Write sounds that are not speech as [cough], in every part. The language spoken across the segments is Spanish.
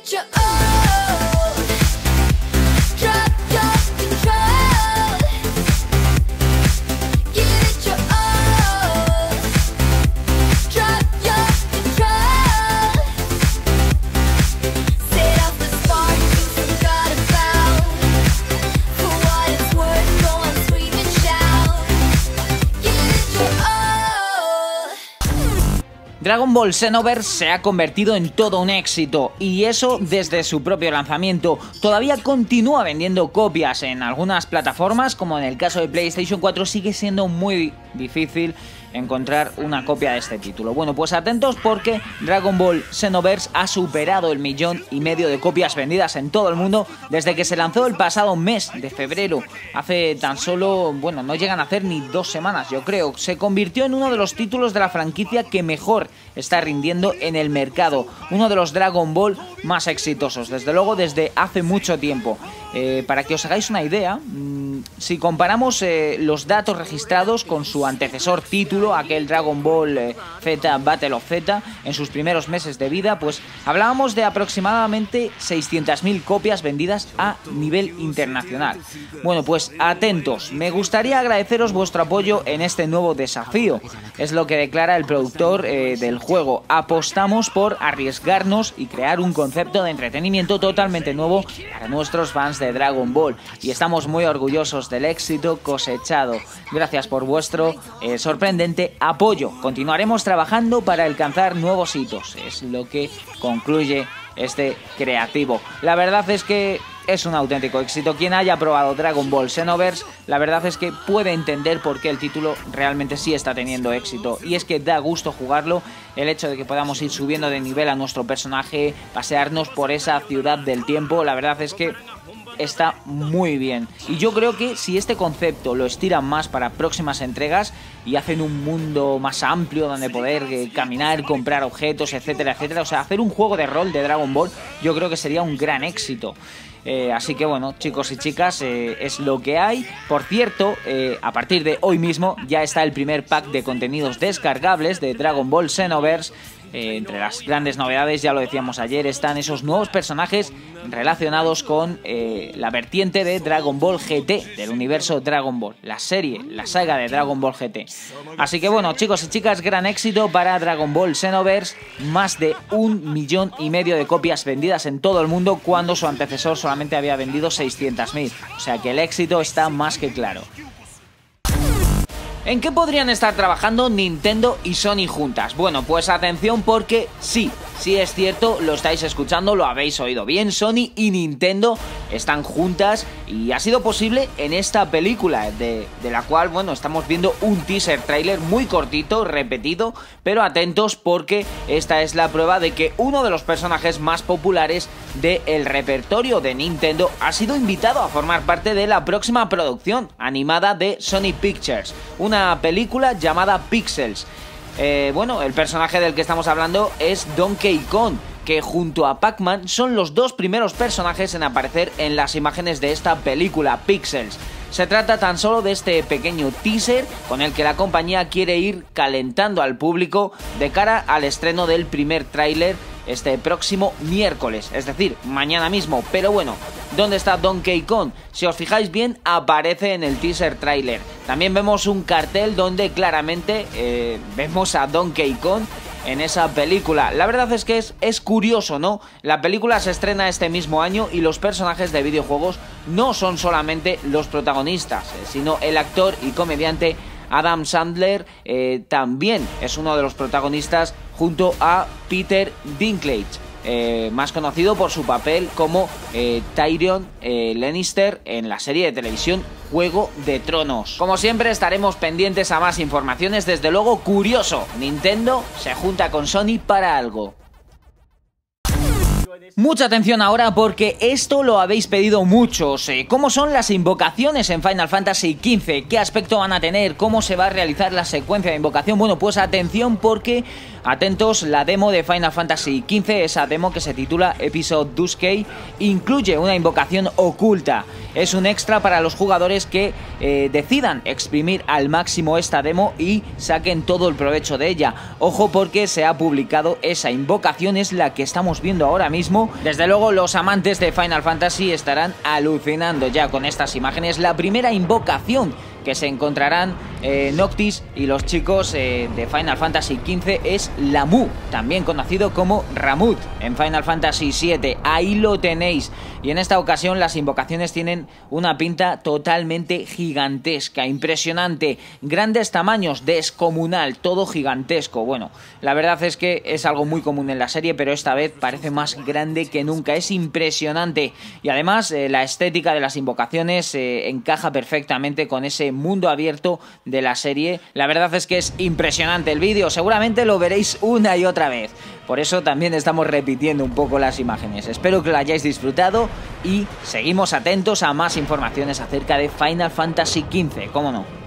get your own. Dragon Ball Xenoverse se ha convertido en todo un éxito y eso desde su propio lanzamiento. Todavía continúa vendiendo copias en algunas plataformas, como en el caso de PlayStation 4 sigue siendo muy difícil encontrar una copia de este título. Bueno, pues atentos porque Dragon Ball Xenoverse ha superado el millón y medio de copias vendidas en todo el mundo desde que se lanzó el pasado mes de febrero. Hace tan solo, bueno, no llegan a hacer ni dos semanas, yo creo. Se convirtió en uno de los títulos de la franquicia que mejor está rindiendo en el mercado. Uno de los Dragon Ball más exitosos, desde luego desde hace mucho tiempo. Eh, para que os hagáis una idea, mm, si comparamos eh, los datos registrados con su antecesor título, aquel Dragon Ball eh, Z Battle of Z, en sus primeros meses de vida, pues hablábamos de aproximadamente 600.000 copias vendidas a nivel internacional. Bueno, pues atentos, me gustaría agradeceros vuestro apoyo en este nuevo desafío. Es lo que declara el productor del juego. Apostamos por arriesgarnos y crear un concepto de entretenimiento totalmente nuevo para nuestros fans de Dragon Ball. Y estamos muy orgullosos del éxito cosechado. Gracias por vuestro eh, sorprendente apoyo. Continuaremos trabajando para alcanzar nuevos hitos. Es lo que concluye este creativo. La verdad es que es un auténtico éxito. Quien haya probado Dragon Ball Xenoverse, la verdad es que puede entender por qué el título realmente sí está teniendo éxito. Y es que da gusto jugarlo el hecho de que podamos ir subiendo de nivel a nuestro personaje, pasearnos por esa ciudad del tiempo. La verdad es que está muy bien. Y yo creo que si este concepto lo estiran más para próximas entregas y hacen un mundo más amplio donde poder eh, caminar, comprar objetos, etcétera, etcétera, o sea, hacer un juego de rol de Dragon Ball, yo creo que sería un gran éxito. Eh, así que bueno, chicos y chicas, eh, es lo que hay. Por cierto, a partir de hoy mismo ya está el primer pack de contenidos descargables de Dragon Ball Xenoverse. Eh, entre las grandes novedades, ya lo decíamos ayer, están esos nuevos personajes relacionados con eh, la vertiente de Dragon Ball GT, del universo Dragon Ball, la serie, la saga de Dragon Ball GT. Así que bueno, chicos y chicas, gran éxito para Dragon Ball Xenoverse, más de un millón y medio de copias vendidas en todo el mundo cuando su antecesor solamente había vendido 600.000. O sea que el éxito está más que claro. ¿En qué podrían estar trabajando Nintendo y Sony juntas? Bueno, pues atención porque sí, sí es cierto, lo estáis escuchando, lo habéis oído bien, Sony y Nintendo están juntas y ha sido posible en esta película, de, de la cual, bueno, estamos viendo un teaser trailer muy cortito, repetido, pero atentos porque esta es la prueba de que uno de los personajes más populares del repertorio de Nintendo ha sido invitado a formar parte de la próxima producción animada de Sony Pictures, una película llamada Pixels. Eh, bueno, el personaje del que estamos hablando es Donkey Kong, que junto a Pac-Man son los dos primeros personajes en aparecer en las imágenes de esta película Pixels. Se trata tan solo de este pequeño teaser con el que la compañía quiere ir calentando al público de cara al estreno del primer tráiler este próximo miércoles, es decir, mañana mismo. Pero bueno, ¿dónde está Donkey Kong? Si os fijáis bien, aparece en el teaser trailer. También vemos un cartel donde claramente eh, vemos a Donkey Kong en esa película. La verdad es que es, es curioso, ¿no? La película se estrena este mismo año y los personajes de videojuegos no son solamente los protagonistas, eh, sino el actor y comediante Adam Sandler eh, también es uno de los protagonistas junto a Peter Dinklage. eh, más conocido por su papel como eh, Tyrion eh, Lannister en la serie de televisión Juego de Tronos. Como siempre estaremos pendientes a más informaciones, desde luego curioso, Nintendo se junta con Sony para algo. Mucha atención ahora porque esto lo habéis pedido muchos. Eh, ¿Cómo son las invocaciones en Final Fantasy XV? ¿Qué aspecto van a tener? ¿Cómo se va a realizar la secuencia de invocación? Bueno, pues atención porque, atentos, la demo de Final Fantasy XV, esa demo que se titula Episode Duskey, incluye una invocación oculta. Es un extra para los jugadores que eh, decidan exprimir al máximo esta demo y saquen todo el provecho de ella. Ojo porque se ha publicado esa invocación, es la que estamos viendo ahora mismo mismo. Desde luego los amantes de Final Fantasy estarán alucinando ya con estas imágenes. La primera invocación que se encontrarán eh, Noctis y los chicos eh, de Final Fantasy XV es Lamu, también conocido como Ramut en Final Fantasy VII. Ahí lo tenéis. Y en esta ocasión las invocaciones tienen una pinta totalmente gigantesca, impresionante, grandes tamaños, descomunal, todo gigantesco. Bueno, la verdad es que es algo muy común en la serie, pero esta vez parece más grande que nunca. Es impresionante. Y además eh, la estética de las invocaciones encaja perfectamente con ese mundo abierto la serie. La verdad es que es impresionante el vídeo, seguramente lo veréis una y otra vez. Por eso también estamos repitiendo un poco las imágenes. Espero que lo hayáis disfrutado y seguimos atentos a más informaciones acerca de Final Fantasy XV, ¿cómo no?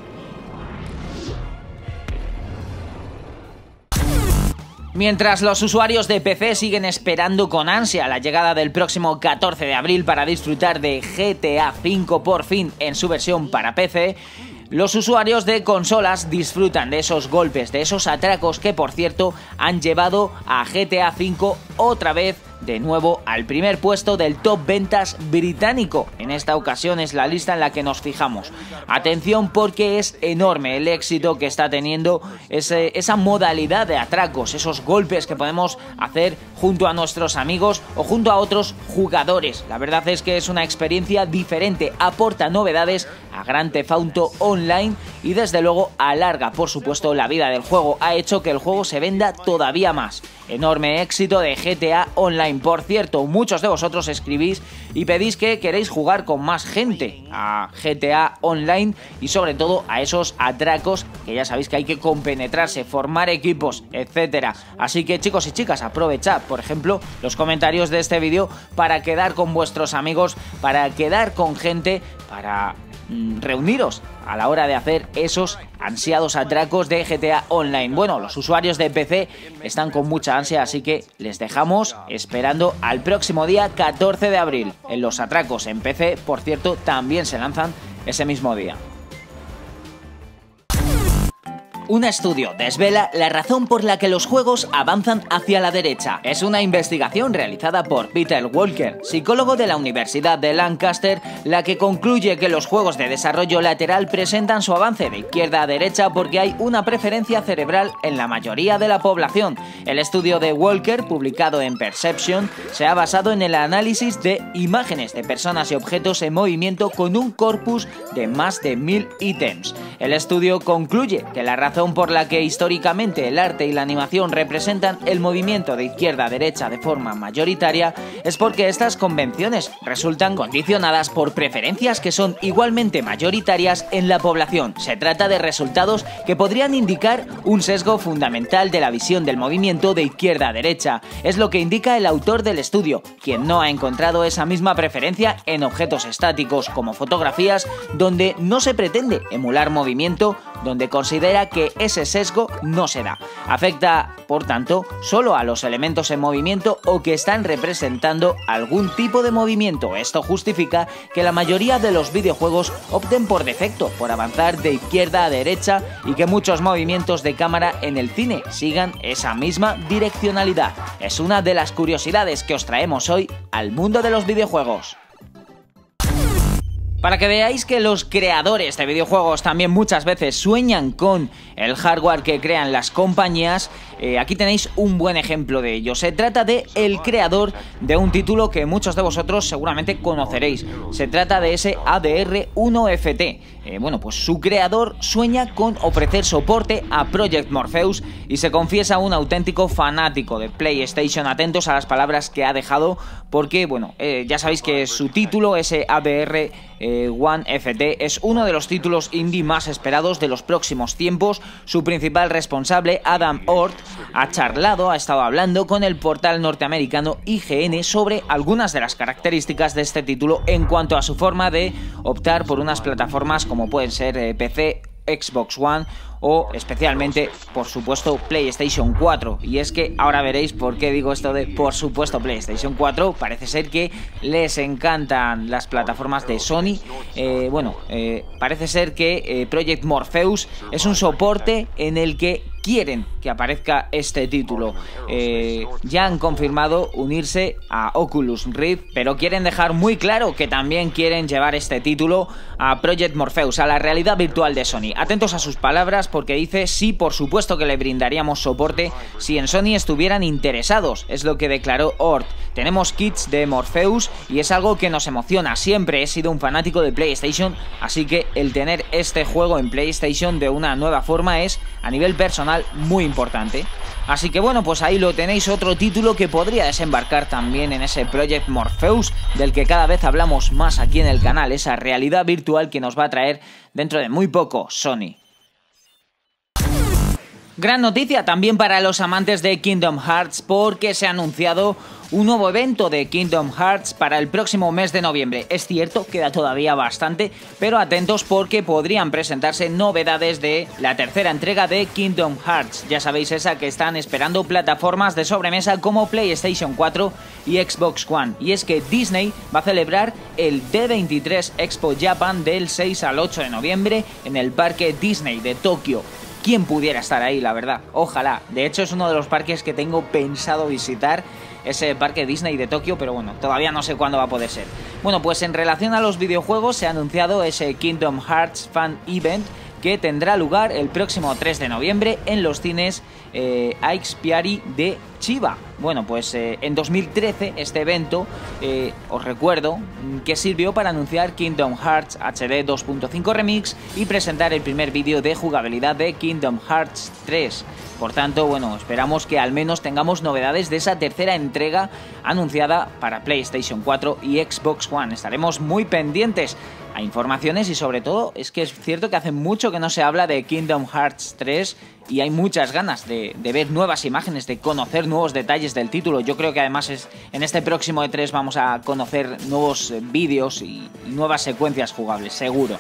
Mientras los usuarios de PC siguen esperando con ansia la llegada del próximo 14 de abril para disfrutar de GTA V por fin en su versión para PC, los usuarios de consolas disfrutan de esos golpes, de esos atracos que por cierto han llevado a GTA V otra vez de nuevo al primer puesto del top ventas británico. En esta ocasión es la lista en la que nos fijamos. Atención porque es enorme el éxito que está teniendo esa modalidad de atracos, esos golpes que podemos hacer junto a nuestros amigos o junto a otros jugadores. La verdad es que es una experiencia diferente, aporta novedades a Grand Theft Auto Online y desde luego alarga por supuesto la vida del juego. Ha hecho que el juego se venda todavía más. Enorme éxito de GTA Online. Por cierto, muchos de vosotros escribís y pedís que queréis jugar con más gente a GTA Online y sobre todo a esos atracos que ya sabéis que hay que compenetrarse, formar equipos, etcétera. Así que chicos y chicas, aprovechad, por ejemplo, los comentarios de este vídeo para quedar con vuestros amigos, para quedar con gente, para Mm, reuniros a la hora de hacer esos ansiados atracos de GTA Online. Bueno, los usuarios de PC están con mucha ansia, así que les dejamos esperando al próximo día 14 de abril. En los atracos en PC, por cierto, también se lanzan ese mismo día. Un estudio desvela la razón por la que los juegos avanzan hacia la derecha. Es una investigación realizada por Peter Walker, psicólogo de la Universidad de Lancaster, la que concluye que los juegos de desarrollo lateral presentan su avance de izquierda a derecha porque hay una preferencia cerebral en la mayoría de la población. El estudio de Walker, publicado en Perception, se ha basado en el análisis de imágenes de personas y objetos en movimiento con un corpus de más de mil ítems. El estudio concluye que la razón razón por la que históricamente el arte y la animación representan el movimiento de izquierda a derecha de forma mayoritaria es porque estas convenciones resultan condicionadas por preferencias que son igualmente mayoritarias en la población. Se trata de resultados que podrían indicar un sesgo fundamental de la visión del movimiento de izquierda a derecha. Es lo que indica el autor del estudio, quien no ha encontrado esa misma preferencia en objetos estáticos como fotografías donde no se pretende emular movimiento, donde considera que ese sesgo no se da. Afecta, por tanto, solo a los elementos en movimiento o que están representando algún tipo de movimiento. Esto justifica que la mayoría de los videojuegos opten por defecto por avanzar de izquierda a derecha y que muchos movimientos de cámara en el cine sigan esa misma direccionalidad. Es una de las curiosidades que os traemos hoy al mundo de los videojuegos. Para que veáis que los creadores de videojuegos también muchas veces sueñan con el hardware que crean las compañías, eh, aquí tenéis un buen ejemplo de ello. Se trata de el creador de un título que muchos de vosotros seguramente conoceréis. Se trata de ese ADR1FT. Eh, bueno, pues su creador sueña con ofrecer soporte a Project Morpheus y se confiesa un auténtico fanático de PlayStation. Atentos a las palabras que ha dejado porque, bueno, eh, ya sabéis que su título, ese ADR eh, One FT es uno de los títulos indie más esperados de los próximos tiempos. Su principal responsable, Adam Ort, ha charlado, ha estado hablando con el portal norteamericano IGN sobre algunas de las características de este título en cuanto a su forma de optar por unas plataformas como pueden ser eh, PC, Xbox One o especialmente, por supuesto, PlayStation 4. Y es que ahora veréis por qué digo esto de por supuesto PlayStation 4. Parece ser que les encantan las plataformas de Sony. Eh, bueno, eh, parece ser que eh, Project Morpheus es un soporte en el que quieren que aparezca este título. Ya han confirmado unirse a Oculus Rift, pero quieren dejar muy claro que también quieren llevar este título a Project Morpheus, a la realidad virtual de Sony. Atentos a sus palabras porque dice sí, por supuesto que le brindaríamos soporte si en Sony estuvieran interesados, es lo que declaró Ort. Tenemos kits de Morpheus y es algo que nos emociona. Siempre he sido un fanático de PlayStation, así que el tener este juego en PlayStation de una nueva forma es, a nivel personal, muy importante. Así que bueno, pues ahí lo tenéis, otro título que podría desembarcar también en ese Project Morpheus, del que cada vez hablamos más aquí en el canal, esa realidad virtual que nos va a traer dentro de muy poco Sony. Gran noticia también para los amantes de Kingdom Hearts porque se ha anunciado un nuevo evento de Kingdom Hearts para el próximo mes de noviembre. Es cierto, queda todavía bastante, pero atentos porque podrían presentarse novedades de la tercera entrega de Kingdom Hearts. Ya sabéis esa que están esperando plataformas de sobremesa como PlayStation 4 y Xbox One. Y es que Disney va a celebrar el D23 Expo Japan del 6 al 8 de noviembre en el Parque Disney de Tokio. ¿Quién pudiera estar ahí, la verdad? Ojalá. De hecho, es uno de los parques que tengo pensado visitar, ese parque Disney de Tokio, pero bueno, todavía no sé cuándo va a poder ser. Bueno, pues en relación a los videojuegos se ha anunciado ese Kingdom Hearts Fan Event que tendrá lugar el próximo 3 de noviembre en los cines eh, Piari de Chiba. Bueno, pues eh, en 2013 este evento, eh, os recuerdo, que sirvió para anunciar Kingdom Hearts HD 2.5 Remix y presentar el primer vídeo de jugabilidad de Kingdom Hearts 3. Por tanto, bueno, esperamos que al menos tengamos novedades de esa tercera entrega anunciada para PlayStation 4 y Xbox One. Estaremos muy pendientes a informaciones y sobre todo es que es cierto que hace mucho que no se habla de Kingdom Hearts 3 y hay muchas ganas de, ver nuevas imágenes, de conocer nuevos detalles del título. Yo creo que además es, en este próximo E3 vamos a conocer nuevos eh, vídeos y nuevas secuencias jugables, seguro.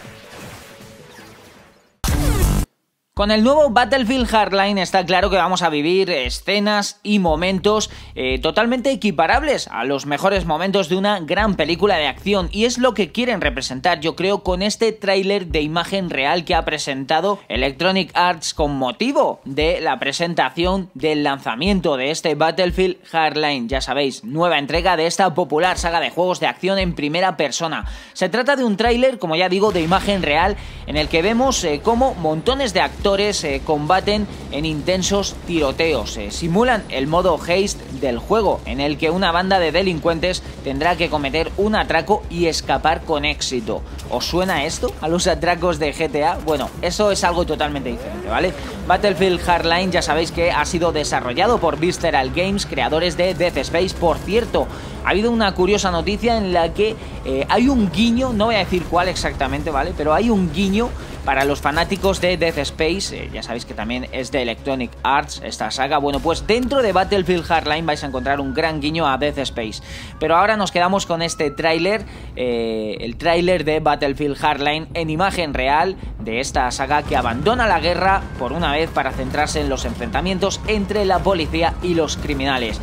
Con el nuevo Battlefield Hardline está claro que vamos a vivir escenas y momentos eh, totalmente equiparables a los mejores momentos de una gran película de acción y es lo que quieren representar yo creo con este tráiler de imagen real que ha presentado Electronic Arts con motivo de la presentación del lanzamiento de este Battlefield Hardline, ya sabéis, nueva entrega de esta popular saga de juegos de acción en primera persona. Se trata de un tráiler, como ya digo, de imagen real en el que vemos eh, cómo montones de actores eh, combaten en intensos tiroteos. Eh, simulan el modo haste del juego, en el que una banda de delincuentes tendrá que cometer un atraco y escapar con éxito. ¿Os suena esto a los atracos de GTA? Bueno, eso es algo totalmente diferente, ¿vale? Battlefield Hardline ya sabéis que ha sido desarrollado por Visceral Games, creadores de Death Space, por cierto ha habido una curiosa noticia en la que eh, hay un guiño, no voy a decir cuál exactamente, ¿vale? Pero hay un guiño para los fanáticos de Death Space, eh, ya sabéis que también es de Electronic Arts esta saga, bueno pues dentro de Battlefield Hardline vais a encontrar un gran guiño a Death Space. Pero ahora nos quedamos con este tráiler, eh, el tráiler de Battlefield Hardline en imagen real de esta saga que abandona la guerra por una vez para centrarse en los enfrentamientos entre la policía y los criminales.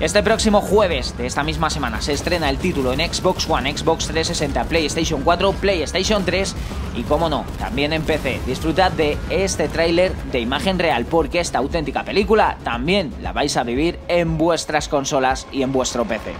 Este próximo jueves de esta misma semana se estrena el título en Xbox One, Xbox 360, PlayStation 4, PlayStation 3 y, como no, también en PC. Disfrutad de este tráiler de imagen real porque esta auténtica película también la vais a vivir en vuestras consolas y en vuestro PC.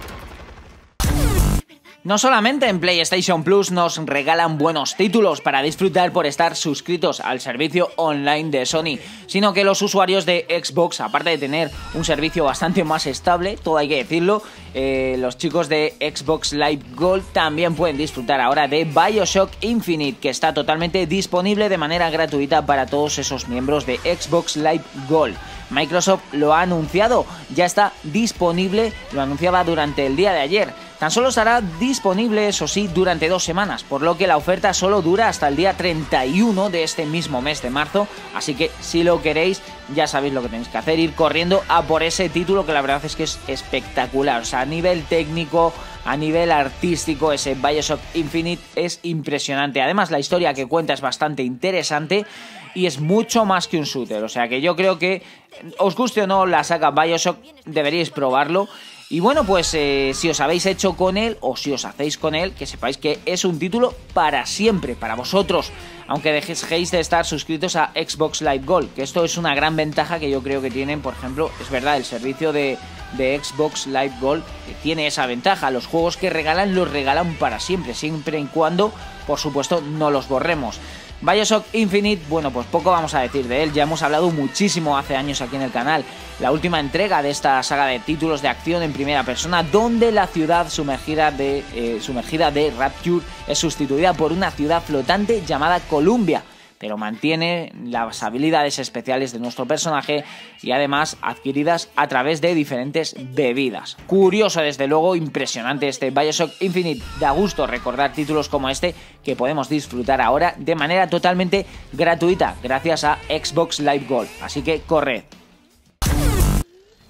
No solamente en PlayStation Plus nos regalan buenos títulos para disfrutar por estar suscritos al servicio online de Sony, sino que los usuarios de Xbox, aparte de tener un servicio bastante más estable, todo hay que decirlo, eh, los chicos de Xbox Live Gold también pueden disfrutar ahora de Bioshock Infinite, que está totalmente disponible de manera gratuita para todos esos miembros de Xbox Live Gold. Microsoft lo ha anunciado, ya está disponible, lo anunciaba durante el día de ayer. Tan solo estará disponible, eso sí, durante dos semanas, por lo que la oferta solo dura hasta el día 31 de este mismo mes de marzo, así que si lo queréis, ya sabéis lo que tenéis que hacer, ir corriendo a por ese título que la verdad es que es espectacular, o sea, a nivel técnico, a nivel artístico, ese Bioshock Infinite es impresionante. Además, la historia que cuenta es bastante interesante y es mucho más que un shooter. O sea que yo creo que, os guste o no la saga Bioshock, deberíais probarlo. Y bueno, pues eh, si os habéis hecho con él o si os hacéis con él, que sepáis que es un título para siempre, para vosotros. Aunque dejéis de estar suscritos a Xbox Live Gold, que esto es una gran ventaja que yo creo que tienen, por ejemplo, es verdad, el servicio de, Xbox Live Gold tiene esa ventaja. Los juegos que regalan los regalan para siempre, siempre y cuando, por supuesto, no los borremos. Bioshock Infinite, bueno, pues poco vamos a decir de él, ya hemos hablado muchísimo hace años aquí en el canal. La última entrega de esta saga de títulos de acción en primera persona, donde la ciudad sumergida de, eh, sumergida de Rapture es sustituida por una ciudad flotante llamada Columbia pero mantiene las habilidades especiales de nuestro personaje y además adquiridas a través de diferentes bebidas. Curioso desde luego, impresionante este Bioshock Infinite. Da gusto recordar títulos como este que podemos disfrutar ahora de manera totalmente gratuita gracias a Xbox Live Gold. Así que corred.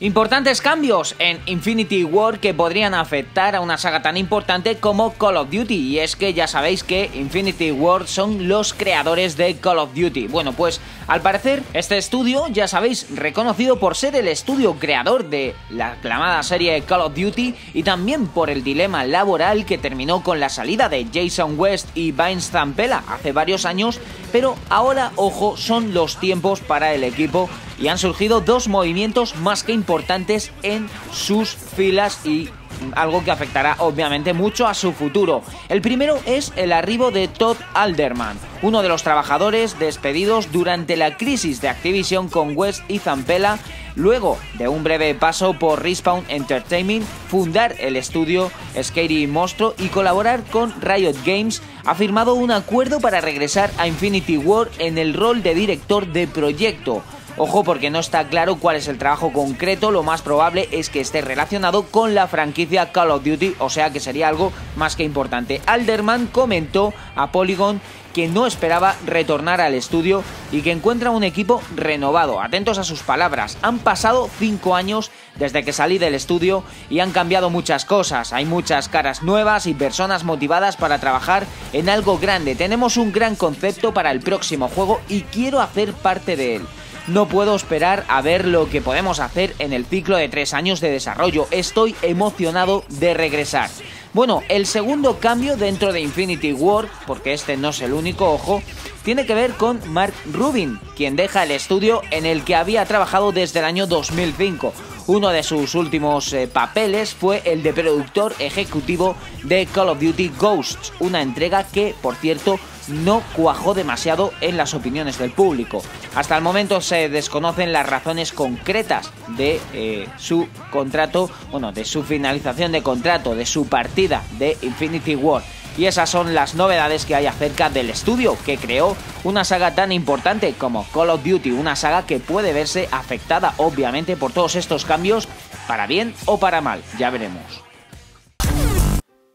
Importantes cambios en Infinity War que podrían afectar a una saga tan importante como Call of Duty y es que ya sabéis que Infinity War son los creadores de Call of Duty. Bueno, pues al parecer este estudio, ya sabéis, reconocido por ser el estudio creador de la aclamada serie Call of Duty y también por el dilema laboral que terminó con la salida de Jason West y Vince Zampella hace varios años, pero ahora, ojo, son los tiempos para el equipo y han surgido dos movimientos más que importantes en sus filas y algo que afectará obviamente mucho a su futuro. El primero es el arribo de Todd Alderman, uno de los trabajadores despedidos durante la crisis de Activision con West y Zampella, luego de un breve paso por Respawn Entertainment, fundar el estudio Scary Monstruo y colaborar con Riot Games, ha firmado un acuerdo para regresar a Infinity War en el rol de director de proyecto. Ojo porque no está claro cuál es el trabajo concreto, lo más probable es que esté relacionado con la franquicia Call of Duty, o sea que sería algo más que importante. Alderman comentó a Polygon que no esperaba retornar al estudio y que encuentra un equipo renovado. Atentos a sus palabras, han pasado 5 años desde que salí del estudio y han cambiado muchas cosas. Hay muchas caras nuevas y personas motivadas para trabajar en algo grande. Tenemos un gran concepto para el próximo juego y quiero hacer parte de él. No puedo esperar a ver lo que podemos hacer en el ciclo de tres años de desarrollo. Estoy emocionado de regresar. Bueno, el segundo cambio dentro de Infinity War, porque este no es el único, ojo, tiene que ver con Mark Rubin, quien deja el estudio en el que había trabajado desde el año 2005. Uno de sus últimos eh, papeles fue el de productor ejecutivo de Call of Duty Ghosts, una entrega que, por cierto, no cuajó demasiado en las opiniones del público. Hasta el momento se desconocen las razones concretas de eh, su contrato, bueno, de su finalización de contrato, de su partida de Infinity War. Y esas son las novedades que hay acerca del estudio que creó una saga tan importante como Call of Duty, una saga que puede verse afectada obviamente por todos estos cambios, para bien o para mal, ya veremos.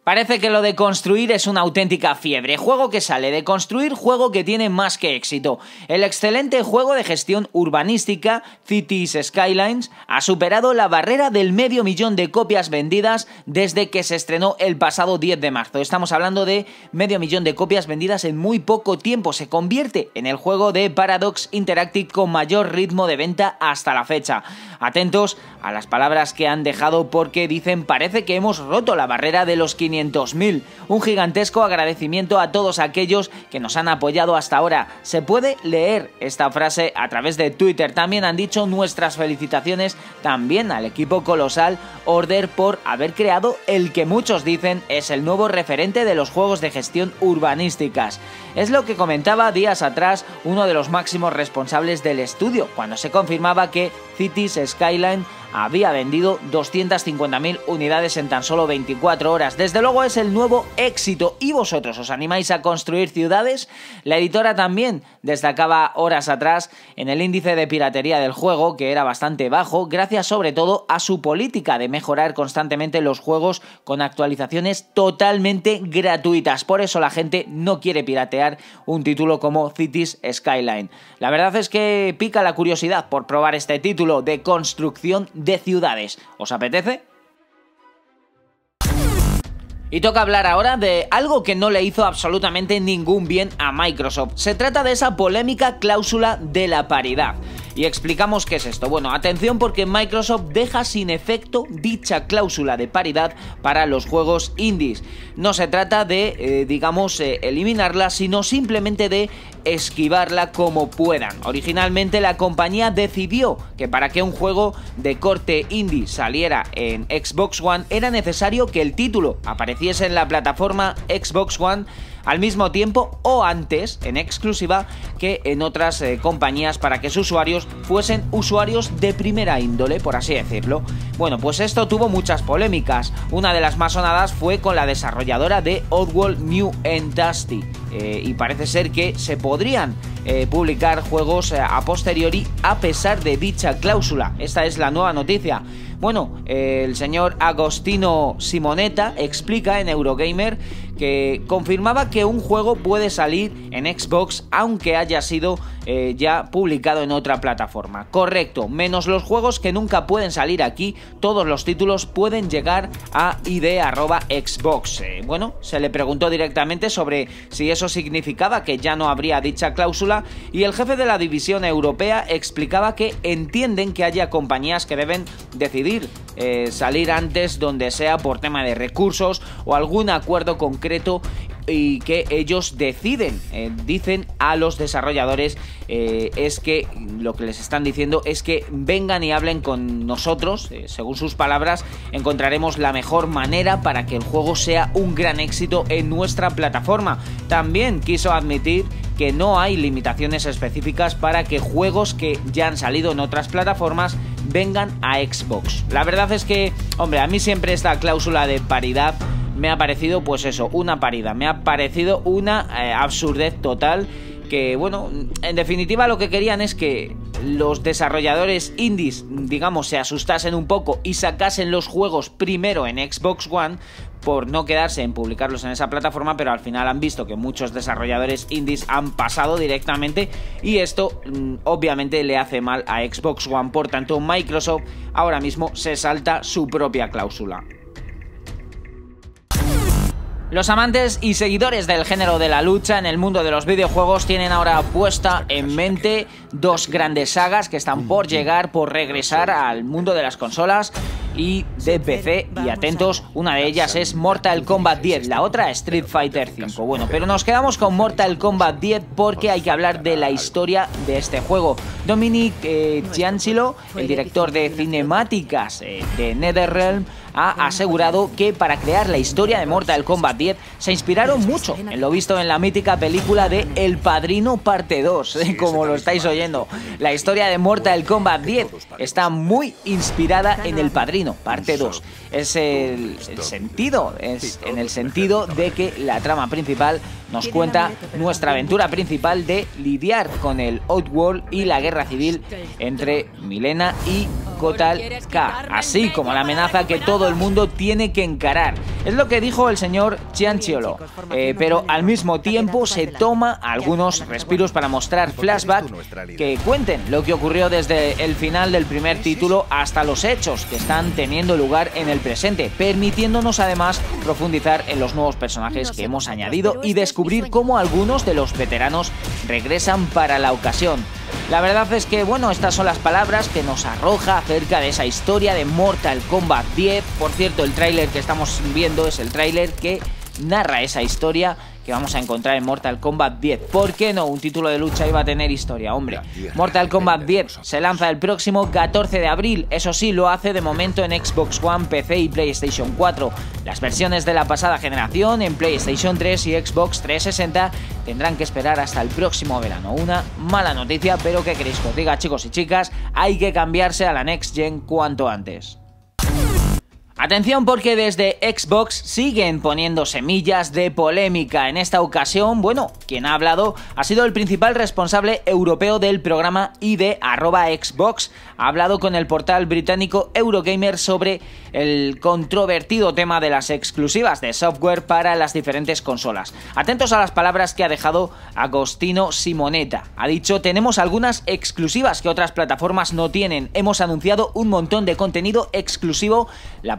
Parece que lo de construir es una auténtica fiebre. Juego que sale de construir, juego que tiene más que éxito. El excelente juego de gestión urbanística Cities Skylines ha superado la barrera del medio millón de copias vendidas desde que se estrenó el pasado 10 de marzo. Estamos hablando de medio millón de copias vendidas en muy poco tiempo. Se convierte en el juego de Paradox Interactive con mayor ritmo de venta hasta la fecha. Atentos a las palabras que han dejado porque dicen parece que hemos roto la barrera de los 500 500.000. Un gigantesco agradecimiento a todos aquellos que nos han apoyado hasta ahora. Se puede leer esta frase a través de Twitter. También han dicho nuestras felicitaciones también al equipo colosal Order por haber creado el que muchos dicen es el nuevo referente de los juegos de gestión urbanísticas. Es lo que comentaba días atrás uno de los máximos responsables del estudio, cuando se confirmaba que Cities Skyline había vendido 250.000 unidades en tan solo 24 horas. Desde luego es el nuevo éxito. ¿Y vosotros os animáis a construir ciudades? La editora también destacaba horas atrás en el índice de piratería del juego, que era bastante bajo, gracias sobre todo a su política de mejorar constantemente los juegos con actualizaciones totalmente gratuitas. Por eso la gente no quiere piratear un título como Cities Skyline. La verdad es que pica la curiosidad por probar este título de construcción de ciudades. ¿Os apetece? Y toca hablar ahora de algo que no le hizo absolutamente ningún bien a Microsoft. Se trata de esa polémica cláusula de la paridad. Y explicamos qué es esto. Bueno, atención porque Microsoft deja sin efecto dicha cláusula de paridad para los juegos indies. No se trata de, eh, digamos, eh, eliminarla, sino simplemente de esquivarla como puedan. Originalmente la compañía decidió que para que un juego de corte indie saliera en Xbox One era necesario que el título apareciese en la plataforma Xbox One al mismo tiempo o antes en exclusiva que en otras eh, compañías para que sus usuarios fuesen usuarios de primera índole, por así decirlo. Bueno, pues esto tuvo muchas polémicas. Una de las más sonadas fue con la desarrolladora de Oddworld New and Dusty. Eh, y parece ser que se podrían eh, publicar juegos a posteriori a pesar de dicha cláusula. Esta es la nueva noticia. Bueno, el señor Agostino Simonetta explica en Eurogamer que confirmaba que un juego puede salir en Xbox aunque haya sido eh, ya publicado en otra plataforma. Correcto, menos los juegos que nunca pueden salir aquí, todos los títulos pueden llegar a id.xbox. Eh, bueno, se le preguntó directamente sobre si eso significaba que ya no habría dicha cláusula y el jefe de la división europea explicaba que entienden que haya compañías que deben decidir eh, salir antes donde sea por tema de recursos o algún acuerdo concreto y que ellos deciden, eh, dicen a los desarrolladores, eh, es que lo que les están diciendo es que vengan y hablen con nosotros, según sus palabras, encontraremos la mejor manera para que el juego sea un gran éxito en nuestra plataforma. También quiso admitir que no hay limitaciones específicas para que juegos que ya han salido en otras plataformas vengan a Xbox. La verdad es que, hombre, a mí siempre esta cláusula de paridad me ha parecido, pues eso, una paridad, me ha parecido una eh, absurdez total que, bueno, en definitiva lo que querían es que los desarrolladores indies, digamos, se asustasen un poco y sacasen los juegos primero en Xbox One por no quedarse en publicarlos en esa plataforma, pero al final han visto que muchos desarrolladores indies han pasado directamente y esto mm, obviamente le hace mal a Xbox One, por tanto Microsoft ahora mismo se salta su propia cláusula. Los amantes y seguidores del género de la lucha en el mundo de los videojuegos tienen ahora puesta en mente dos grandes sagas que están por llegar, por regresar al mundo de las consolas y de PC. Y atentos, una de ellas es Mortal Kombat 10, la otra Street Fighter 5. Bueno, pero nos quedamos con Mortal Kombat 10 porque hay que hablar de la historia de este juego. Dominic eh, el director de cinemáticas eh, de NetherRealm, ha asegurado que para crear la historia de Mortal Kombat 10 se inspiraron mucho en lo visto en la mítica película de El Padrino Parte 2, [laughs] como lo estáis oyendo. La historia de Mortal Kombat 10 está muy inspirada en El Padrino Parte 2. Es el, el sentido, es en el sentido de que la trama principal nos cuenta nuestra aventura principal de lidiar con el Outworld y la guerra civil entre Milena y Kotal K, así como la amenaza que todo el mundo tiene que encarar. Es lo que dijo el señor Chianchiolo, eh, pero al mismo tiempo se toma algunos respiros para mostrar flashback que cuenten lo que ocurrió desde el final del primer título hasta los hechos que están teniendo lugar en el presente, permitiéndonos además profundizar en los nuevos personajes que hemos añadido y descubrir cómo algunos de los veteranos regresan para la ocasión. La verdad es que, bueno, estas son las palabras que nos arroja acerca de esa historia de Mortal Kombat 10. Por cierto, el tráiler que estamos viendo es el tráiler que narra esa historia que vamos a encontrar en Mortal Kombat 10. ¿Por qué no? Un título de lucha iba a tener historia, hombre. Mortal Kombat 10 se lanza el próximo 14 de abril. Eso sí, lo hace de momento en Xbox One, PC y PlayStation 4. Las versiones de la pasada generación en PlayStation 3 y Xbox 360 tendrán que esperar hasta el próximo verano. Una mala noticia, pero ¿qué queréis que os diga, chicos y chicas? Hay que cambiarse a la Next Gen cuanto antes. Atención porque desde Xbox siguen poniendo semillas de polémica. En esta ocasión, bueno, quien ha hablado ha sido el principal responsable europeo del programa ID Xbox. Ha hablado con el portal británico Eurogamer sobre el controvertido tema de las exclusivas de software para las diferentes consolas. Atentos a las palabras que ha dejado Agostino Simonetta. Ha dicho, tenemos algunas exclusivas que otras plataformas no tienen. Hemos anunciado un montón de contenido exclusivo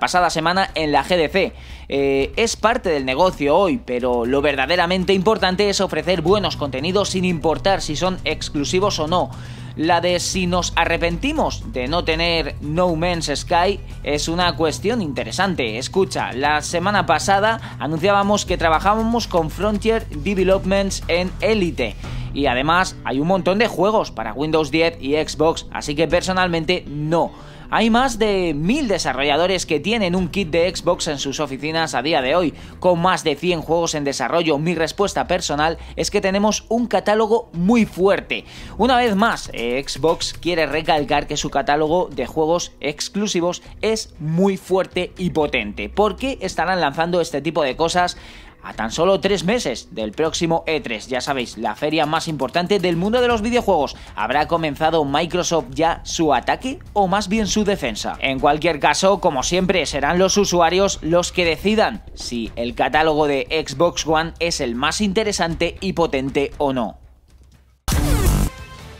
pasada semana en la GDC. Eh, es parte del negocio hoy, pero lo verdaderamente importante es ofrecer buenos contenidos sin importar si son exclusivos o no. La de si nos arrepentimos de no tener No Man's Sky es una cuestión interesante. Escucha, la semana pasada anunciábamos que trabajábamos con Frontier Developments en Elite. Y además hay un montón de juegos para Windows 10 y Xbox, así que personalmente no. Hay más de mil desarrolladores que tienen un kit de Xbox en sus oficinas a día de hoy, con más de 100 juegos en desarrollo. Mi respuesta personal es que tenemos un catálogo muy fuerte. Una vez más, eh, Xbox quiere recalcar que su catálogo de juegos exclusivos es muy fuerte y potente. ¿Por qué estarán lanzando este tipo de cosas? A tan solo tres meses del próximo E3. Ya sabéis, la feria más importante del mundo de los videojuegos. ¿Habrá comenzado Microsoft ya su ataque o más bien su defensa? En cualquier caso, como siempre, serán los usuarios los que decidan si el catálogo de Xbox One es el más interesante y potente o no.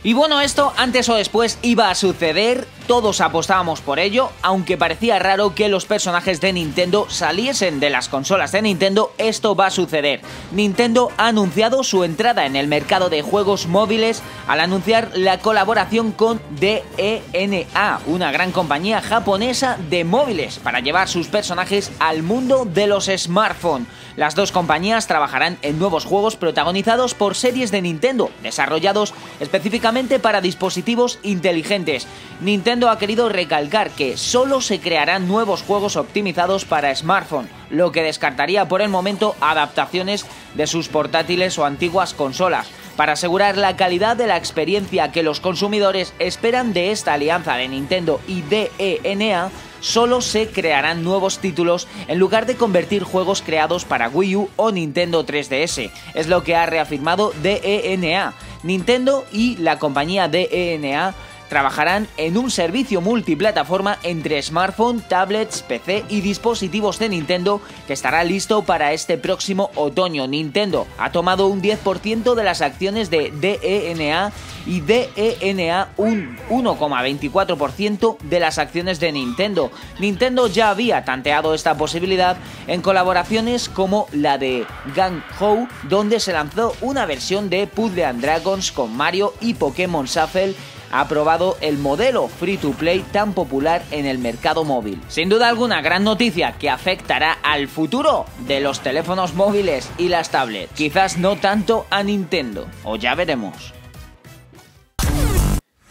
Y bueno, esto antes o después iba a suceder, todos apostábamos por ello, aunque parecía raro que los personajes de Nintendo saliesen de las consolas de Nintendo, esto va a suceder. Nintendo ha anunciado su entrada en el mercado de juegos móviles al anunciar la colaboración con DENA, una gran compañía japonesa de móviles, para llevar sus personajes al mundo de los smartphones. Las dos compañías trabajarán en nuevos juegos protagonizados por series de Nintendo, desarrollados específicamente para dispositivos inteligentes. Nintendo ha querido recalcar que solo se crearán nuevos juegos optimizados para smartphone, lo que descartaría por el momento adaptaciones de sus portátiles o antiguas consolas para asegurar la calidad de la experiencia que los consumidores esperan de esta alianza de Nintendo y DENA, solo se crearán nuevos títulos en lugar de convertir juegos creados para Wii U o Nintendo 3DS. Es lo que ha reafirmado DENA. Nintendo y la compañía DENA trabajarán en un servicio multiplataforma entre smartphone, tablets, PC y dispositivos de Nintendo que estará listo para este próximo otoño. Nintendo ha tomado un 10% de las acciones de DENA y DENA un 1,24% de las acciones de Nintendo. Nintendo ya había tanteado esta posibilidad en colaboraciones como la de Gang Ho, donde se lanzó una versión de Puzzle and Dragons con Mario y Pokémon Shuffle ha aprobado el modelo free to play tan popular en el mercado móvil. Sin duda alguna, gran noticia que afectará al futuro de los teléfonos móviles y las tablets. Quizás no tanto a Nintendo, o ya veremos.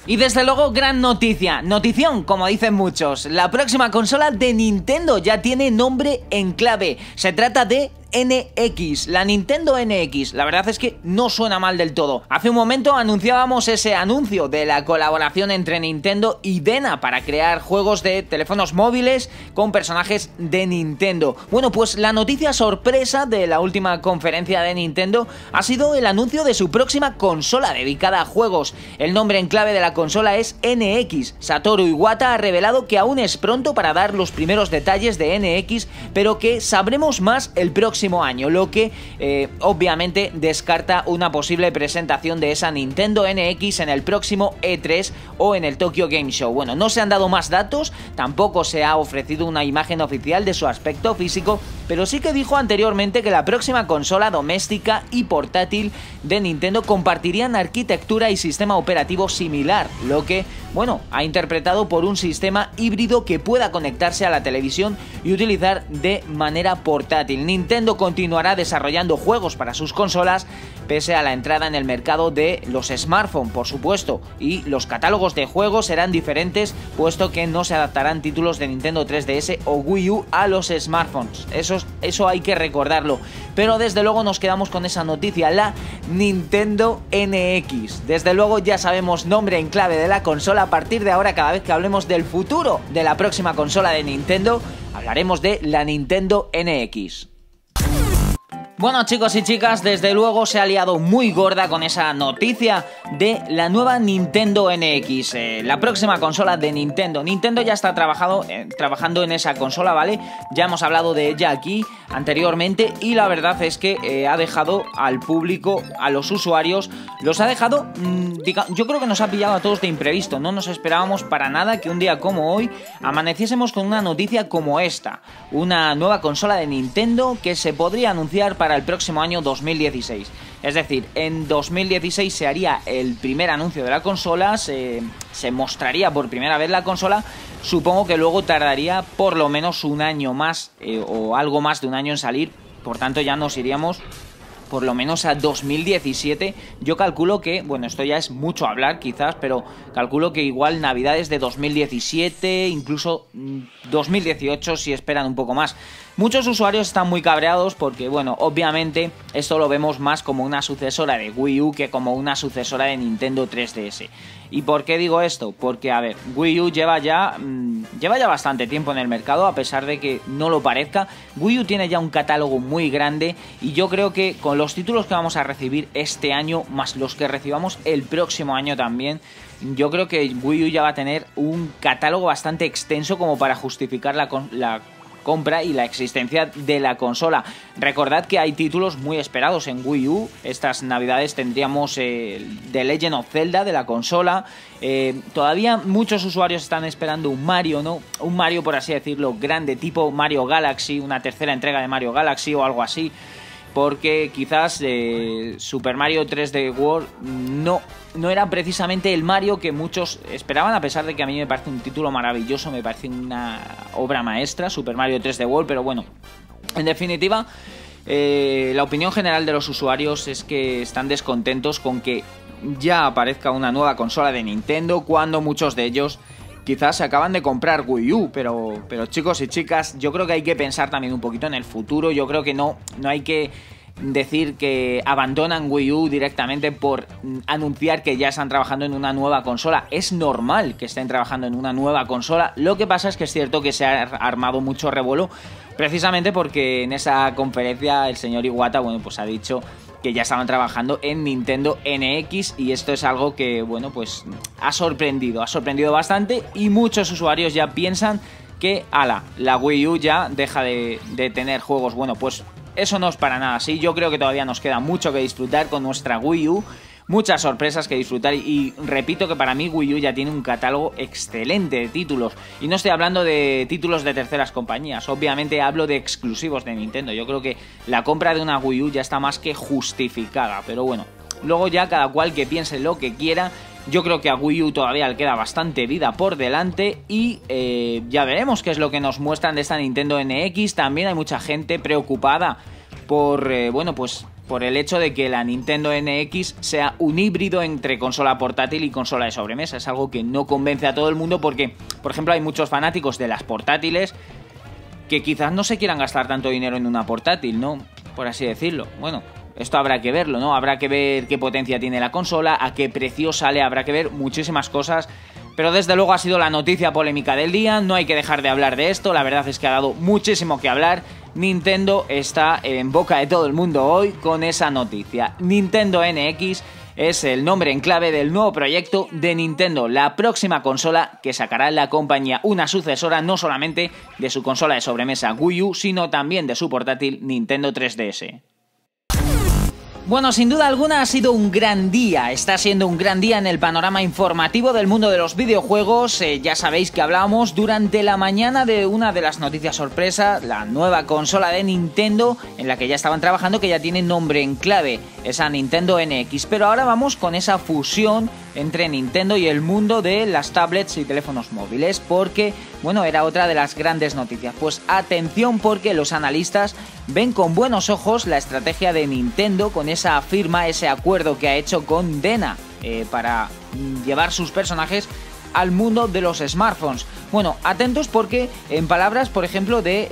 Y desde luego, gran noticia, notición, como dicen muchos. La próxima consola de Nintendo ya tiene nombre en clave. Se trata de NX, la Nintendo NX. La verdad es que no suena mal del todo. Hace un momento anunciábamos ese anuncio de la colaboración entre Nintendo y Dena para crear juegos de teléfonos móviles con personajes de Nintendo. Bueno, pues la noticia sorpresa de la última conferencia de Nintendo ha sido el anuncio de su próxima consola dedicada a juegos. El nombre en clave de la consola es NX. Satoru Iwata ha revelado que aún es pronto para dar los primeros detalles de NX, pero que sabremos más el próximo año, lo que eh, obviamente descarta una posible presentación de esa Nintendo NX en el próximo E3 o en el Tokyo Game Show. Bueno, no se han dado más datos, tampoco se ha ofrecido una imagen oficial de su aspecto físico, pero sí que dijo anteriormente que la próxima consola doméstica y portátil de Nintendo compartirían arquitectura y sistema operativo similar, lo que, bueno, ha interpretado por un sistema híbrido que pueda conectarse a la televisión y utilizar de manera portátil. Nintendo continuará desarrollando juegos para sus consolas pese a la entrada en el mercado de los smartphones, por supuesto, y los catálogos de juegos serán diferentes puesto que no se adaptarán títulos de Nintendo 3DS o Wii U a los smartphones. Eso, eso hay que recordarlo. Pero desde luego nos quedamos con esa noticia, la Nintendo NX. Desde luego ya sabemos nombre en clave de la consola. A partir de ahora, cada vez que hablemos del futuro de la próxima consola de Nintendo, hablaremos de la Nintendo NX. Bueno chicos y chicas, desde luego se ha liado muy gorda con esa noticia de la nueva Nintendo NX, eh, la próxima consola de Nintendo. Nintendo ya está trabajado, eh, trabajando en esa consola, ¿vale? Ya hemos hablado de ella aquí anteriormente y la verdad es que eh, ha dejado al público, a los usuarios, los ha dejado, mm, yo creo que nos ha pillado a todos de imprevisto, no nos esperábamos para nada que un día como hoy amaneciésemos con una noticia como esta, una nueva consola de Nintendo que se podría anunciar para para el próximo año 2016. Es decir, en 2016 se haría el primer anuncio de la consola, se, mostraría por primera vez la consola. Supongo que luego tardaría por lo menos un año más eh, o algo más de un año en salir. Por tanto, ya nos iríamos por lo menos a 2017. Yo calculo que, bueno, esto ya es mucho hablar quizás, pero calculo que igual Navidades de 2017, incluso 2018 mm, si esperan un poco más. Muchos usuarios están muy cabreados porque, bueno, obviamente esto lo vemos más como una sucesora de Wii U que como una sucesora de Nintendo 3DS. ¿Y por qué digo esto? Porque, a ver, Wii U lleva ya, mmm, lleva ya bastante tiempo en el mercado, a pesar de que no lo parezca. Wii U tiene ya un catálogo muy grande y yo creo que con los títulos que vamos a recibir este año, más los que recibamos el próximo año también, yo creo que Wii U ya va a tener un catálogo bastante extenso como para justificar la compra y la existencia de la consola. Recordad que hay títulos muy esperados en Wii U. Estas navidades tendríamos eh, The Legend of Zelda de la consola. Eh, todavía muchos usuarios están esperando un Mario, ¿no? Un Mario, por así decirlo, grande, tipo Mario Galaxy, una tercera entrega de Mario Galaxy o algo así porque quizás eh, Super Mario 3D World no, no era precisamente el Mario que muchos esperaban, a pesar de que a mí me parece un título maravilloso, me parece una obra maestra, Super Mario 3D World, pero bueno, en definitiva, eh, la opinión general de los usuarios es que están descontentos con que ya aparezca una nueva consola de Nintendo cuando muchos de ellos quizás se acaban de comprar Wii U, pero, pero chicos y chicas, yo creo que hay que pensar también un poquito en el futuro, yo creo que no, no hay que decir que abandonan Wii U directamente por anunciar que ya están trabajando en una nueva consola. Es normal que estén trabajando en una nueva consola. Lo que pasa es que es cierto que se ha armado mucho revuelo precisamente porque en esa conferencia el señor Iwata, bueno, pues ha dicho que ya estaban trabajando en Nintendo NX y esto es algo que, bueno, pues ha sorprendido, ha sorprendido bastante y muchos usuarios ya piensan que, ala, la Wii U ya deja de, de tener juegos. Bueno, pues eso no es para nada así, yo creo que todavía nos queda mucho que disfrutar con nuestra Wii U muchas sorpresas que disfrutar y, repito que para mí Wii U ya tiene un catálogo excelente de títulos y no estoy hablando de títulos de terceras compañías, obviamente hablo de exclusivos de Nintendo, yo creo que la compra de una Wii U ya está más que justificada, pero bueno, luego ya cada cual que piense lo que quiera yo creo que a Wii U todavía le queda bastante vida por delante y eh, ya veremos qué es lo que nos muestran de esta Nintendo NX. También hay mucha gente preocupada por, eh, bueno, pues por el hecho de que la Nintendo NX sea un híbrido entre consola portátil y consola de sobremesa. Es algo que no convence a todo el mundo porque, por ejemplo, hay muchos fanáticos de las portátiles que quizás no se quieran gastar tanto dinero en una portátil, ¿no? Por así decirlo. Bueno, esto habrá que verlo, ¿no? Habrá que ver qué potencia tiene la consola, a qué precio sale, habrá que ver muchísimas cosas. Pero desde luego ha sido la noticia polémica del día, no hay que dejar de hablar de esto, la verdad es que ha dado muchísimo que hablar Nintendo está en boca de todo el mundo hoy con esa noticia. Nintendo NX es el nombre en clave del nuevo proyecto de Nintendo, la próxima consola que sacará la compañía, una sucesora no solamente de su consola de sobremesa Wii U, sino también de su portátil Nintendo 3DS. Bueno, sin duda alguna ha sido un gran día, está siendo un gran día en el panorama informativo del mundo de los videojuegos. Eh, ya sabéis que hablábamos durante la mañana de una de las noticias sorpresa, la nueva consola de Nintendo en la que ya estaban trabajando, que ya tiene nombre en clave, esa Nintendo NX. Pero ahora vamos con esa fusión entre Nintendo y el mundo de las tablets y teléfonos móviles, porque, bueno, era otra de las grandes noticias. Pues atención porque los analistas ven con buenos ojos la estrategia de Nintendo con esa firma, ese acuerdo que ha hecho con Dena eh, para llevar sus personajes al mundo de los smartphones. Bueno, atentos porque en palabras, por ejemplo, de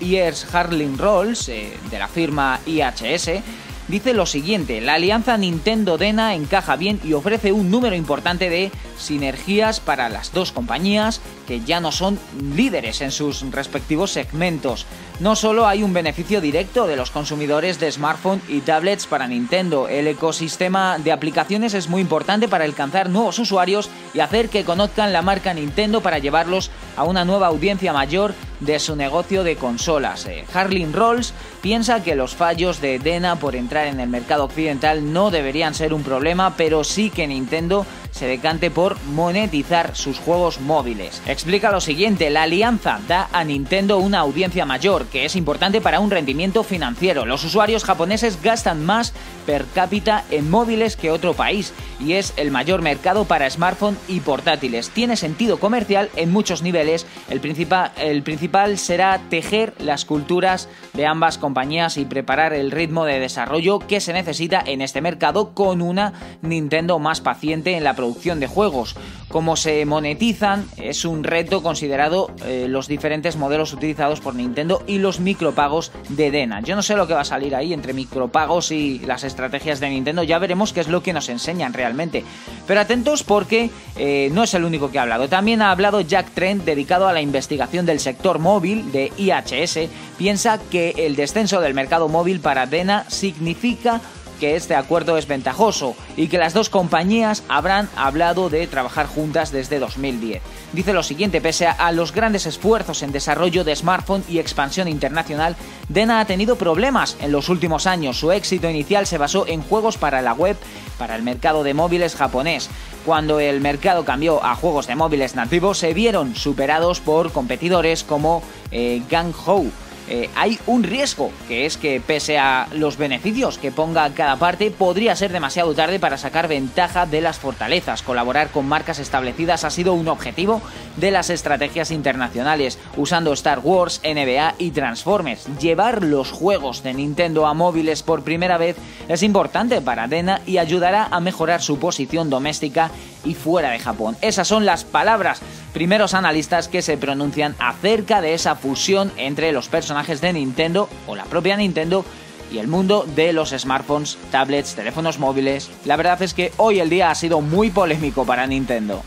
eh, Harling Rolls, eh, de la firma IHS, dice lo siguiente, la alianza Nintendo-Dena encaja bien y ofrece un número importante de sinergias para las dos compañías que ya no son líderes en sus respectivos segmentos. No solo hay un beneficio directo de los consumidores de smartphone y tablets para Nintendo, el ecosistema de aplicaciones es muy importante para alcanzar nuevos usuarios y hacer que conozcan la marca Nintendo para llevarlos a una nueva audiencia mayor de su negocio de consolas. Eh, Harlin Rolls piensa que los fallos de Dena por entrar en el mercado occidental no deberían ser un problema, pero sí que Nintendo se decante por monetizar sus juegos móviles. Explica lo siguiente, la alianza da a Nintendo una audiencia mayor, que es importante para un rendimiento financiero. Los usuarios japoneses gastan más per cápita en móviles que otro país y es el mayor mercado para smartphone y portátiles. Tiene sentido comercial en muchos niveles. El principal, el principal será tejer las culturas de ambas compañías y preparar el ritmo de desarrollo que se necesita en este mercado con una Nintendo más paciente en la producción de juegos. Como se monetizan es un reto considerado eh, los diferentes modelos utilizados por Nintendo y los micropagos de Dena. Yo no sé lo que va a salir ahí entre micropagos y las estrategias de Nintendo, ya veremos qué es lo que nos enseñan realmente. Pero atentos porque eh, no es el único que ha hablado. También ha hablado Jack Trent dedicado a la investigación del sector móvil de IHS. Piensa que el descenso del mercado móvil para Dena significa que este acuerdo es ventajoso y que las dos compañías habrán hablado de trabajar juntas desde 2010. Dice lo siguiente, pese a los grandes esfuerzos en desarrollo de smartphone y expansión internacional, Dena ha tenido problemas en los últimos años. Su éxito inicial se basó en juegos para la web, para el mercado de móviles japonés. Cuando el mercado cambió a juegos de móviles nativos, se vieron superados por competidores como eh, Gang Ho eh, hay un riesgo, que es que pese a los beneficios que ponga cada parte, podría ser demasiado tarde para sacar ventaja de las fortalezas. Colaborar con marcas establecidas ha sido un objetivo de las estrategias internacionales, usando Star Wars, NBA y Transformers. Llevar los juegos de Nintendo a móviles por primera vez es importante para Dena y ayudará a mejorar su posición doméstica y fuera de Japón. Esas son las palabras primeros analistas que se pronuncian acerca de esa fusión entre los personajes de Nintendo o la propia Nintendo y el mundo de los smartphones, tablets, teléfonos móviles. La verdad es que hoy el día ha sido muy polémico para Nintendo.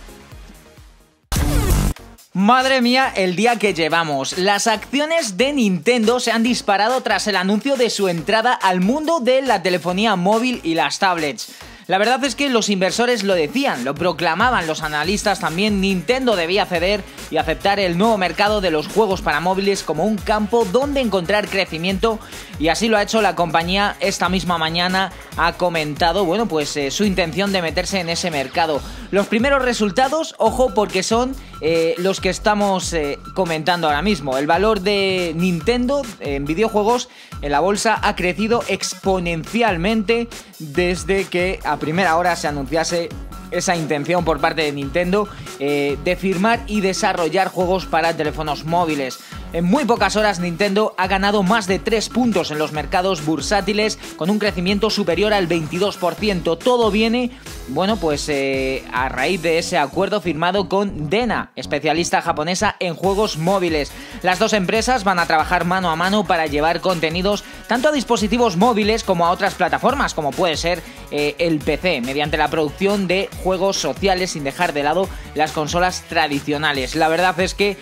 Madre mía, el día que llevamos. Las acciones de Nintendo se han disparado tras el anuncio de su entrada al mundo de la telefonía móvil y las tablets. La verdad es que los inversores lo decían, lo proclamaban los analistas también, Nintendo debía ceder y aceptar el nuevo mercado de los juegos para móviles como un campo donde encontrar crecimiento y así lo ha hecho la compañía esta misma mañana ha comentado, bueno, pues eh, su intención de meterse en ese mercado. Los primeros resultados, ojo, porque son eh, los que estamos eh, comentando ahora mismo. El valor de Nintendo en videojuegos en la bolsa ha crecido exponencialmente desde que a primera hora se anunciase esa intención por parte de Nintendo de firmar y desarrollar juegos para teléfonos móviles. En muy pocas horas Nintendo ha ganado más de 3 puntos en los mercados bursátiles con un crecimiento superior al 22%. Todo viene, bueno, pues eh, a raíz de ese acuerdo firmado con Dena, especialista japonesa en juegos móviles. Las dos empresas van a trabajar mano a mano para llevar contenidos tanto a dispositivos móviles como a otras plataformas, como puede ser eh, el PC, mediante la producción de juegos sociales sin dejar de lado las consolas tradicionales. La verdad es que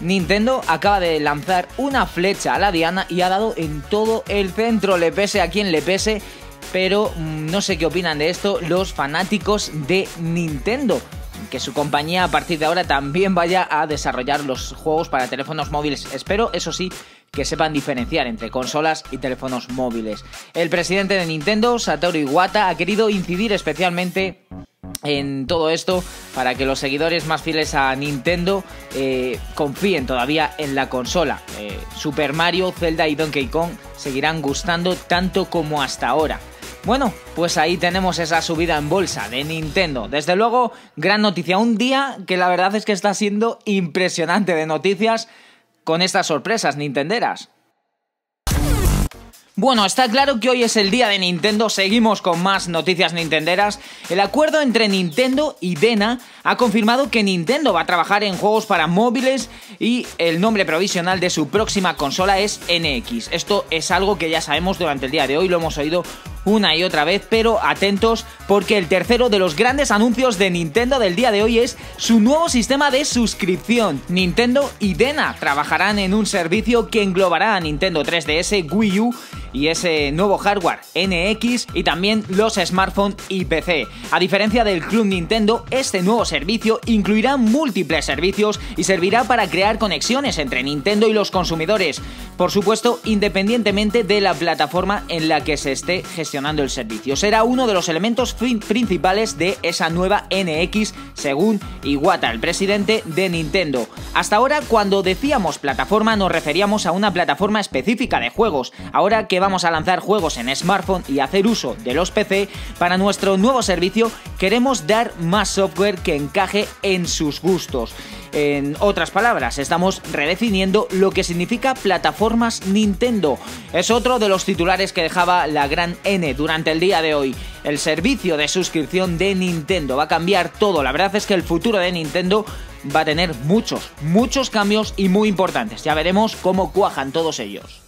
Nintendo acaba de lanzar una flecha a la diana y ha dado en todo el centro, le pese a quien le pese, pero mm, no sé qué opinan de esto los fanáticos de Nintendo. Que su compañía a partir de ahora también vaya a desarrollar los juegos para teléfonos móviles. Espero, eso sí, que sepan diferenciar entre consolas y teléfonos móviles. El presidente de Nintendo, Satoru Iwata, ha querido incidir especialmente en todo esto para que los seguidores más fieles a Nintendo eh, confíen todavía en la consola. Eh, Super Mario, Zelda y Donkey Kong seguirán gustando tanto como hasta ahora. Bueno, pues ahí tenemos esa subida en bolsa de Nintendo. Desde luego, gran noticia. Un día que la verdad es que está siendo impresionante de noticias con estas sorpresas nintenderas. Bueno, está claro que hoy es el día de Nintendo, seguimos con más noticias nintenderas. El acuerdo entre Nintendo y Dena ha confirmado que Nintendo va a trabajar en juegos para móviles y el nombre provisional de su próxima consola es NX. Esto es algo que ya sabemos durante el día de hoy, lo hemos oído una y otra vez, pero atentos porque el tercero de los grandes anuncios de Nintendo del día de hoy es su nuevo sistema de suscripción. Nintendo y Dena trabajarán en un servicio que englobará a Nintendo 3DS, Wii U y ese nuevo hardware NX y también los smartphones y PC. A diferencia del Club Nintendo, este nuevo servicio incluirá múltiples servicios y servirá para crear conexiones entre Nintendo y los consumidores, por supuesto independientemente de la plataforma en la que se esté gestionando el servicio. Será uno de los elementos principales de esa nueva NX, según Iwata, el presidente de Nintendo. Hasta ahora, cuando decíamos plataforma, nos referíamos a una plataforma específica de juegos. Ahora que vamos a lanzar juegos en smartphone y hacer uso de los PC, para nuestro nuevo servicio queremos dar más software que encaje en sus gustos. En otras palabras, estamos redefiniendo lo que significa plataformas Nintendo. Es otro de los titulares que dejaba la gran N durante el día de hoy. El servicio de suscripción de Nintendo va a cambiar todo. La verdad es que el futuro de Nintendo va a tener muchos, muchos cambios y muy importantes. Ya veremos cómo cuajan todos ellos.